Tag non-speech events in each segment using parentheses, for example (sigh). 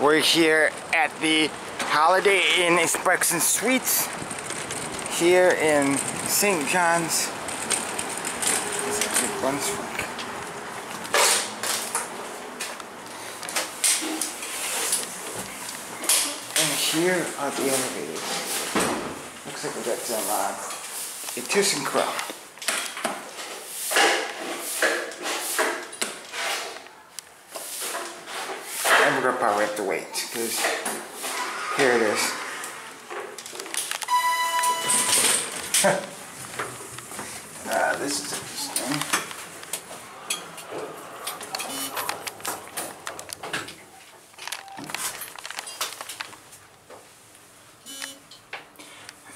We're here at the Holiday Inn Express and Suites here in St. John's. Brunswick. And here are the elevators. Looks like we got some uh, a ThyssenKrupp. Gonna probably have to wait because here it is. (laughs) uh, this is interesting.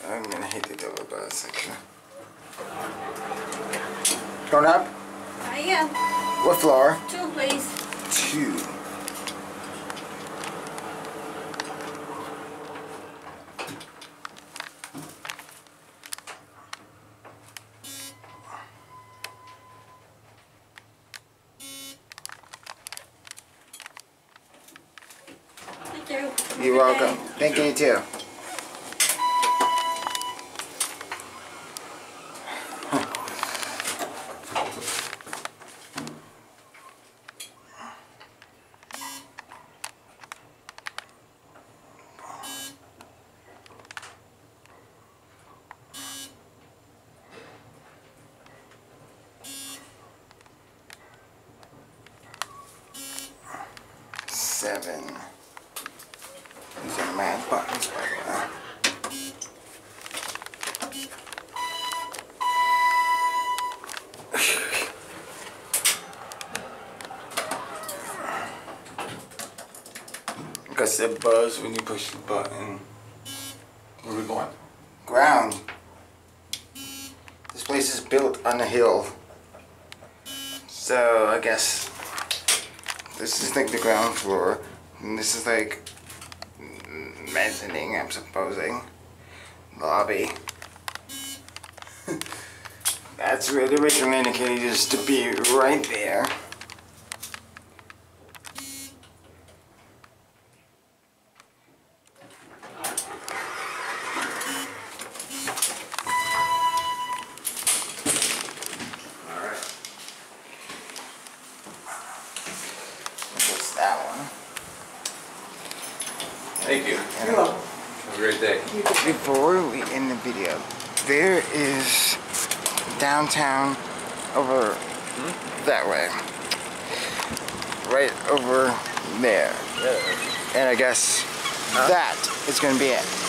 I'm gonna hit the double bus section. Going up? I am. What floor? Two, please. Two. Thank you. You're good welcome. day. Thank you too. Seven. These are MAD buttons, by the way. Because it buzz when you push the button. Where are we going? Ground. This place is built on a hill. So I guess this is like the ground floor. And this is like mezzanine, I'm supposing. Lobby. (laughs) That's where the original indicator used to be, right there. Alright. What's that one? Thank you. You're welcome. Have a great day. Before we end the video, there is downtown over that way. Right over there. And I guess that is going to be it.